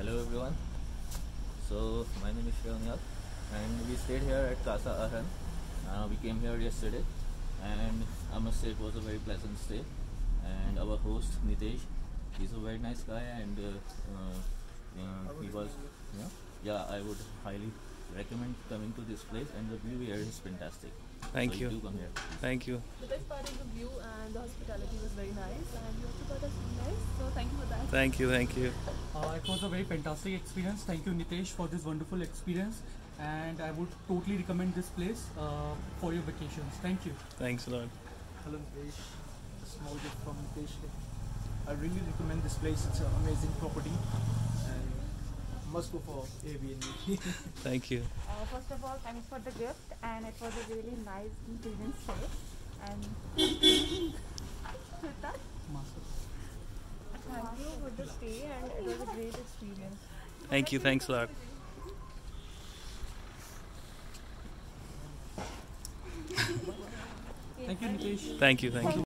Hello everyone. So my name is Shreonyal and we stayed here at Casa Arhan. Uh, we came here yesterday and I must say it was a very pleasant stay. And our host Nitesh, he's a very nice guy and uh, uh, uh, he was yeah, yeah I would highly recommend coming to this place and the view here is fantastic. Thank so you. Do come here. Thank you. The best part is the view and the hospitality was very nice and you also got us nice. So thank you for that. Thank you. Thank you. Uh, it was a very fantastic experience. Thank you, Nitesh, for this wonderful experience. And I would totally recommend this place uh, for your vacations. Thank you. Thanks a lot. Hello Nitesh, a small gift from Nitesh. I really recommend this place. It's an amazing property and must go for Airbnb. Thank you. Uh, first of all, thanks for the gift, and it was a really nice and pleasant stay. And Shweta, Master. Thank you for the stay and it was a great experience. Thank you. Thanks a lot. Thank you, Nitesh. Thank you. Thank you.